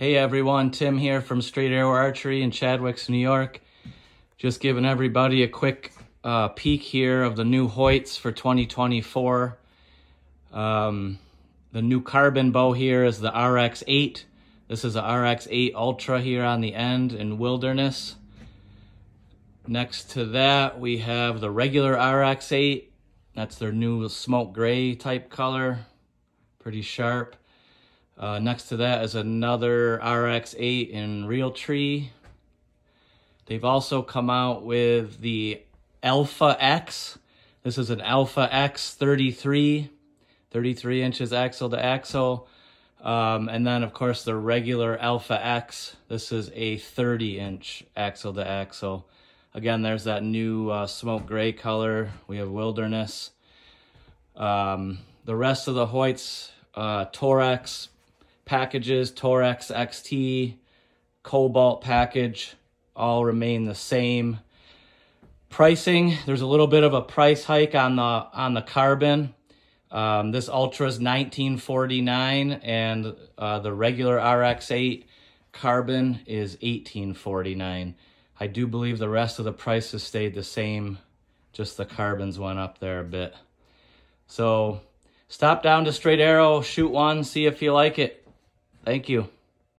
Hey everyone, Tim here from Straight Arrow Archery in Chadwicks, New York. Just giving everybody a quick uh, peek here of the new Hoyts for 2024. Um, the new carbon bow here is the RX-8. This is a RX-8 Ultra here on the end in Wilderness. Next to that, we have the regular RX-8. That's their new smoke gray type color. Pretty sharp. Uh, next to that is another RX-8 in Realtree. They've also come out with the Alpha X. This is an Alpha X 33, 33 inches axle to axle. Um, and then, of course, the regular Alpha X. This is a 30 inch axle to axle. Again, there's that new uh, smoke gray color. We have Wilderness. Um, the rest of the Hoyts, uh, Torrex, packages, Torrex XT, Cobalt package, all remain the same. Pricing, there's a little bit of a price hike on the on the carbon. Um, this Ultra is 1949 and uh, the regular RX-8 carbon is 1849. I do believe the rest of the prices stayed the same, just the carbons went up there a bit. So stop down to Straight Arrow, shoot one, see if you like it. Thank you.